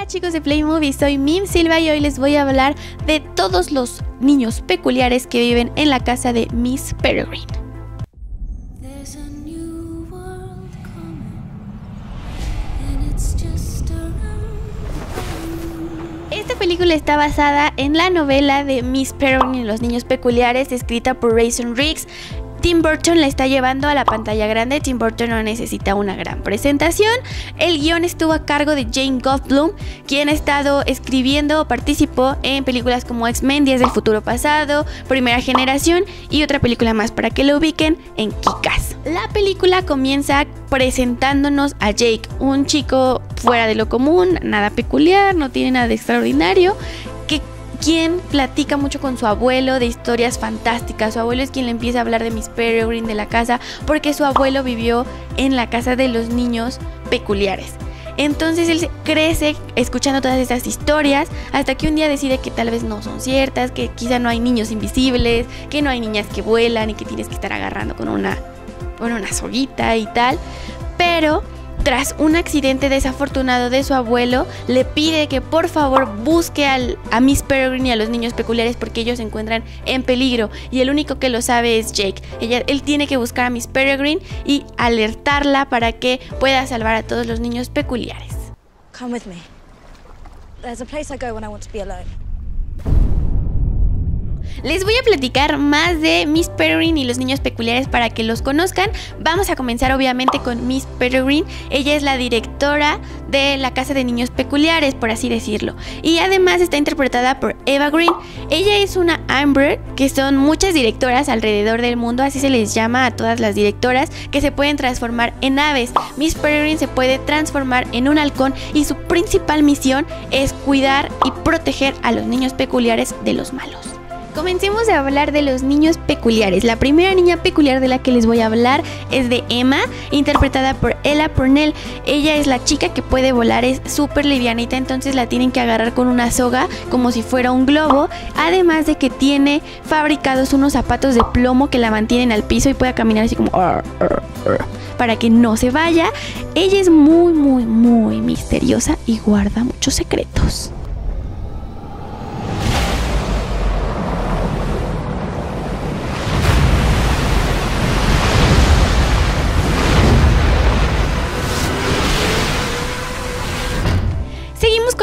Hola chicos de Playmovie, soy Mim Silva y hoy les voy a hablar de todos los niños peculiares que viven en la casa de Miss Peregrine. Esta película está basada en la novela de Miss Peregrine y los niños peculiares escrita por Rayson Riggs. Tim Burton la está llevando a la pantalla grande. Tim Burton no necesita una gran presentación. El guion estuvo a cargo de Jane Goldblum, quien ha estado escribiendo o participó en películas como X-Men, Días del Futuro Pasado, Primera Generación y otra película más para que lo ubiquen en Kikas. La película comienza presentándonos a Jake, un chico fuera de lo común, nada peculiar, no tiene nada de extraordinario, quien platica mucho con su abuelo de historias fantásticas. Su abuelo es quien le empieza a hablar de Miss Peregrine, de la casa, porque su abuelo vivió en la casa de los niños peculiares. Entonces él crece escuchando todas estas historias hasta que un día decide que tal vez no son ciertas, que quizá no hay niños invisibles, que no hay niñas que vuelan y que tienes que estar agarrando con una, con una soguita y tal. Pero tras un accidente desafortunado de su abuelo, le pide que por favor busque a Miss Peregrine y a los niños peculiares porque ellos se encuentran en peligro y el único que lo sabe es Jake. Ella, él tiene que buscar a Miss Peregrine y alertarla para que pueda salvar a todos los niños peculiares. Come with me. There's a place I go when I want to be alone. Les voy a platicar más de Miss Peregrine y los niños peculiares para que los conozcan. Vamos a comenzar obviamente con Miss Peregrine. Ella es la directora de la Casa de Niños Peculiares, por así decirlo. Y además está interpretada por Eva Green. Ella es una Amber, que son muchas directoras alrededor del mundo, así se les llama a todas las directoras, que se pueden transformar en aves. Miss Peregrine se puede transformar en un halcón y su principal misión es cuidar y proteger a los niños peculiares de los malos. Comencemos a hablar de los niños peculiares. La primera niña peculiar de la que les voy a hablar es de Emma, interpretada por Ella Purnell. Ella es la chica que puede volar, es súper livianita, entonces la tienen que agarrar con una soga como si fuera un globo. Además de que tiene fabricados unos zapatos de plomo que la mantienen al piso y puede caminar así como para que no se vaya. Ella es muy, muy, muy misteriosa y guarda muchos secretos.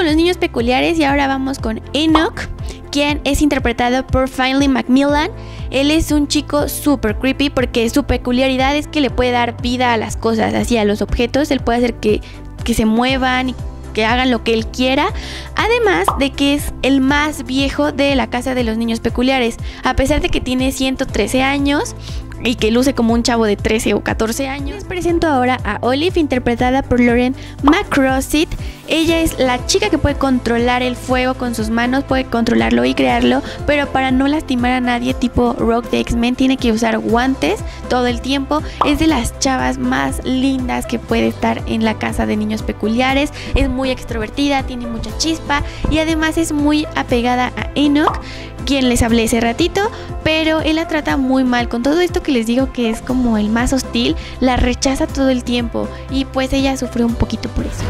Los niños peculiares y ahora vamos con Enoch, quien es interpretado por Finley Macmillan. Él es un chico súper creepy porque su peculiaridad es que le puede dar vida a las cosas, así a los objetos. Él puede hacer que, que se muevan y que hagan lo que él quiera. Además de que es el más viejo de la casa de los niños peculiares. A pesar de que tiene 113 años, y que luce como un chavo de 13 o 14 años. Les presento ahora a Olive, interpretada por Lauren McCrossett. Ella es la chica que puede controlar el fuego con sus manos, puede controlarlo y crearlo, pero para no lastimar a nadie, tipo Rock de X-Men, tiene que usar guantes todo el tiempo. Es de las chavas más lindas que puede estar en la casa de niños peculiares. Es muy extrovertida, tiene mucha chispa y además es muy apegada a Enoch quien les hablé ese ratito, pero él la trata muy mal. Con todo esto que les digo que es como el más hostil, la rechaza todo el tiempo y pues ella sufrió un poquito por eso.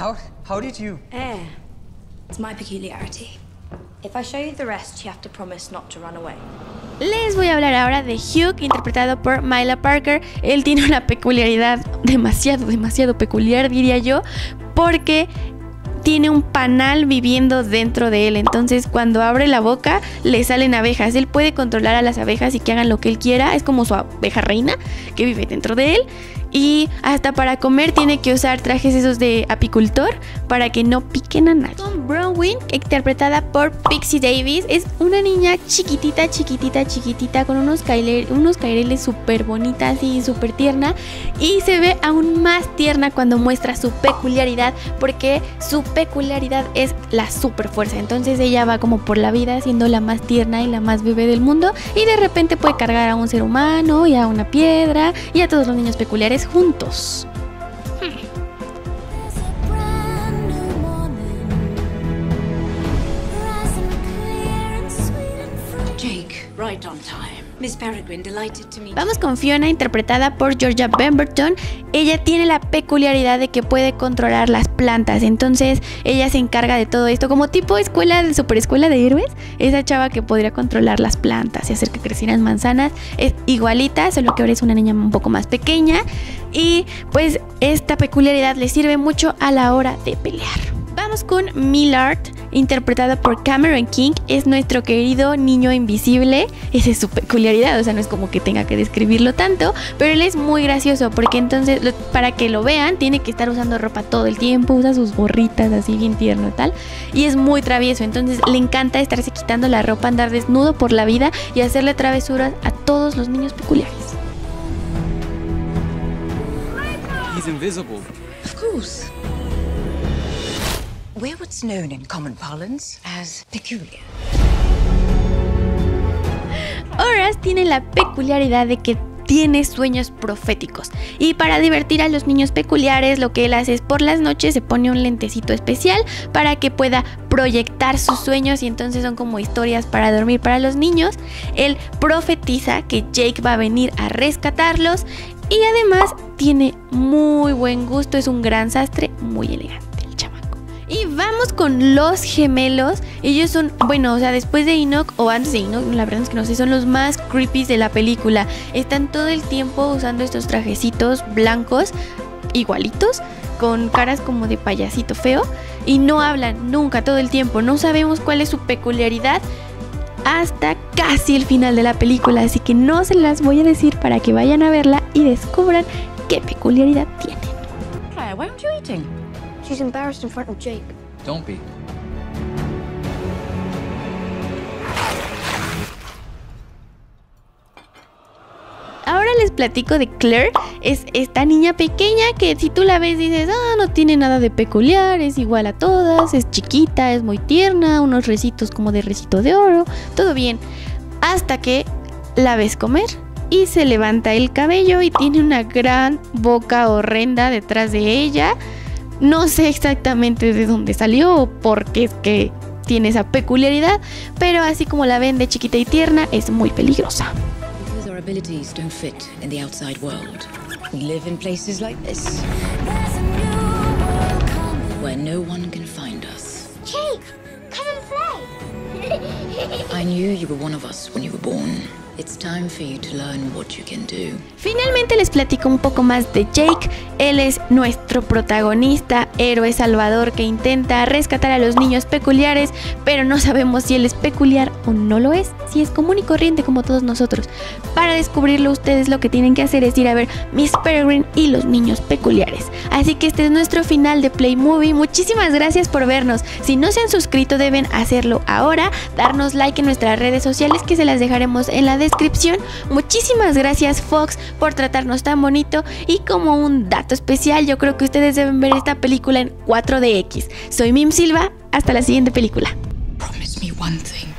How how did you? Air. It's my peculiarity. If I show you the rest, you have to promise not to run away. Les voy a hablar ahora de Hugh, interpretado por Myla Parker. Él tiene una peculiaridad demasiado, demasiado peculiar, diría yo, porque tiene un panal viviendo dentro de él. Entonces, cuando abre la boca, le salen abejas. Él puede controlar a las abejas y que hagan lo que él quiera. Es como su abeja reina que vive dentro de él. Y hasta para comer tiene que usar trajes esos de apicultor para que no piquen a nadie. Tom Browning, interpretada por Pixie Davis, es una niña chiquitita, chiquitita, chiquitita, con unos, caile- unos caireles súper bonitas y súper tierna. Y se ve aún más tierna cuando muestra su peculiaridad, porque su peculiaridad es la super fuerza. Entonces ella va como por la vida siendo la más tierna y la más bebé del mundo. Y de repente puede cargar a un ser humano y a una piedra y a todos los niños peculiares juntos. Hmm. Jake, right on time. Vamos con Fiona, interpretada por Georgia Pemberton. Ella tiene la peculiaridad de que puede controlar las plantas, entonces ella se encarga de todo esto, como tipo escuela de superescuela de héroes. Esa chava que podría controlar las plantas y hacer que crecieran manzanas es igualita, solo que ahora es una niña un poco más pequeña. Y pues esta peculiaridad le sirve mucho a la hora de pelear. Vamos con Millard, interpretada por Cameron King. Es nuestro querido niño invisible. Esa es su peculiaridad, o sea, no es como que tenga que describirlo tanto, pero él es muy gracioso porque entonces, lo- para que lo vean, tiene que estar usando ropa todo el tiempo, usa sus gorritas así bien tierno y tal. Y es muy travieso, entonces le encanta estarse quitando la ropa, andar desnudo por la vida y hacerle travesuras a todos los niños peculiares. He's invisible. Of course. We're what's known in common parlance as peculiar. Tiene la peculiaridad de que tiene sueños proféticos y para divertir a los niños peculiares lo que él hace es por las noches se pone un lentecito especial para que pueda proyectar sus sueños y entonces son como historias para dormir para los niños. Él profetiza que Jake va a venir a rescatarlos y además tiene muy buen gusto, es un gran sastre, muy elegante vamos con los gemelos. Ellos son, bueno, o sea, después de Enoch o antes de Enoch, la verdad es que no sé, son los más creepy de la película. Están todo el tiempo usando estos trajecitos blancos, igualitos, con caras como de payasito feo. Y no hablan nunca, todo el tiempo. No sabemos cuál es su peculiaridad hasta casi el final de la película. Así que no se las voy a decir para que vayan a verla y descubran qué peculiaridad tienen. Claire, why aren't you eating? She's embarrassed in front of Jake. Ahora les platico de Claire. Es esta niña pequeña que si tú la ves dices, ah, no tiene nada de peculiar, es igual a todas, es chiquita, es muy tierna, unos recitos como de recito de oro, todo bien. Hasta que la ves comer y se levanta el cabello y tiene una gran boca horrenda detrás de ella. No sé exactamente de dónde salió o por qué es que tiene esa peculiaridad, pero así como la ven de chiquita y tierna, es muy peligrosa. Because our abilities don't fit in the outside world. We live in places like this, There's a new world coming. where no one can find us. Jake, come and play. I knew you were one of us when you were born. Finalmente les platico un poco más de Jake. Él es nuestro protagonista, héroe salvador que intenta rescatar a los niños peculiares, pero no sabemos si él es peculiar o no lo es, si es común y corriente como todos nosotros. Para descubrirlo ustedes lo que tienen que hacer es ir a ver Miss Peregrine y los niños peculiares. Así que este es nuestro final de Play Movie. Muchísimas gracias por vernos. Si no se han suscrito deben hacerlo ahora, darnos like en nuestras redes sociales que se las dejaremos en la descripción. Muchísimas gracias Fox por tratarnos tan bonito y como un dato especial yo creo que ustedes deben ver esta película en 4DX. Soy Mim Silva, hasta la siguiente película. Promise me one thing.